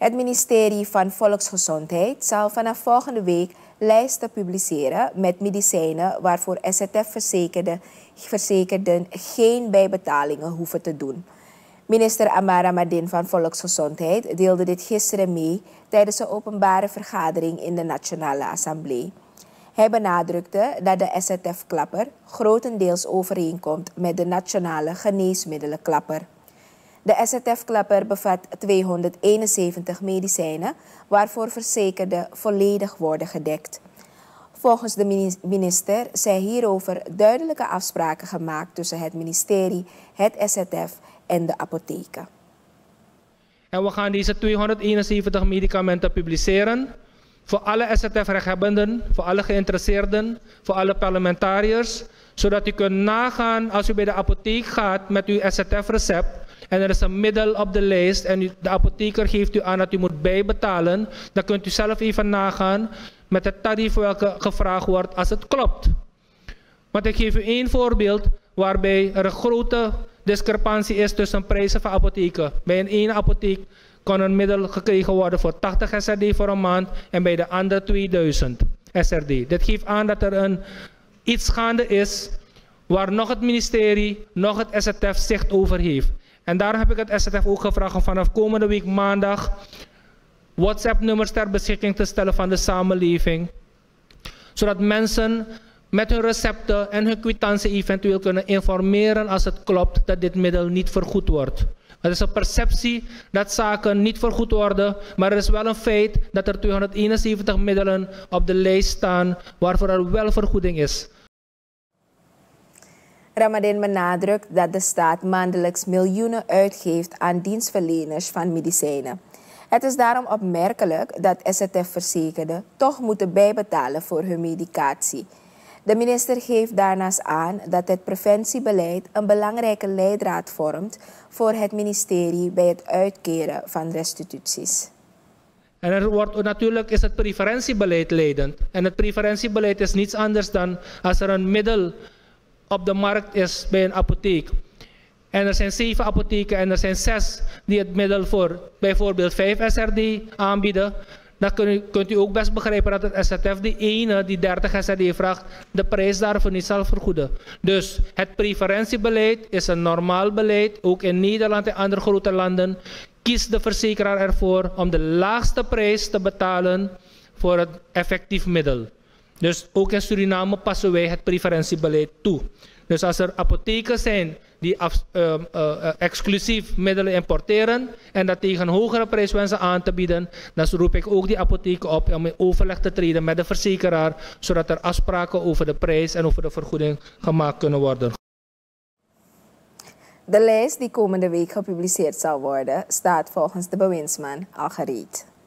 Het ministerie van Volksgezondheid zal vanaf volgende week lijsten publiceren met medicijnen waarvoor SZF-verzekerden geen bijbetalingen hoeven te doen. Minister Amara Madin van Volksgezondheid deelde dit gisteren mee tijdens een openbare vergadering in de Nationale Assemblée. Hij benadrukte dat de SZF-klapper grotendeels overeenkomt met de Nationale Geneesmiddelenklapper. De SZF-klapper bevat 271 medicijnen waarvoor verzekerden volledig worden gedekt. Volgens de minister zijn hierover duidelijke afspraken gemaakt tussen het ministerie, het SZF en de apotheken. En we gaan deze 271 medicamenten publiceren voor alle SZF-rechthebbenden, voor alle geïnteresseerden, voor alle parlementariërs, zodat u kunt nagaan als u bij de apotheek gaat met uw SZF-recept en er is een middel op de lijst en de apotheker geeft u aan dat u moet bijbetalen, dan kunt u zelf even nagaan met het tarief welke gevraagd wordt als het klopt. Want ik geef u één voorbeeld waarbij er een grote discrepantie is tussen prijzen van apotheken. Bij een ene apotheek kon een middel gekregen worden voor 80 SRD voor een maand en bij de andere 2000 SRD. Dit geeft aan dat er een, iets gaande is waar nog het ministerie, nog het SZF zicht over heeft. En daarom heb ik het SZF ook gevraagd om vanaf komende week maandag WhatsApp-nummers ter beschikking te stellen van de samenleving. Zodat mensen met hun recepten en hun kwitantie eventueel kunnen informeren als het klopt dat dit middel niet vergoed wordt. Het is een perceptie dat zaken niet vergoed worden, maar er is wel een feit dat er 271 middelen op de lijst staan waarvoor er wel vergoeding is. Ramadin benadrukt dat de staat maandelijks miljoenen uitgeeft aan dienstverleners van medicijnen. Het is daarom opmerkelijk dat SZF-verzekerden toch moeten bijbetalen voor hun medicatie. De minister geeft daarnaast aan dat het preventiebeleid een belangrijke leidraad vormt voor het ministerie bij het uitkeren van restituties. En er wordt, natuurlijk is het preferentiebeleid leidend. En het preferentiebeleid is niets anders dan als er een middel op de markt is bij een apotheek. En er zijn zeven apotheken en er zijn zes die het middel voor bijvoorbeeld 5 SRD aanbieden. Dan kunt u, kunt u ook best begrijpen dat het SZF die ene die 30 SRD vraagt, de prijs daarvoor niet zal vergoeden. Dus het preferentiebeleid is een normaal beleid, ook in Nederland en andere grote landen. Kiest de verzekeraar ervoor om de laagste prijs te betalen voor het effectief middel. Dus ook in Suriname passen wij het preferentiebeleid toe. Dus als er apotheken zijn die af, uh, uh, exclusief middelen importeren en dat tegen hogere prijs wensen aan te bieden, dan roep ik ook die apotheken op om in overleg te treden met de verzekeraar, zodat er afspraken over de prijs en over de vergoeding gemaakt kunnen worden. De lijst die komende week gepubliceerd zal worden, staat volgens de bewindsman al gereed.